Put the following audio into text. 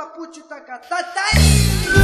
Paputi Tacatá. Tá, tá.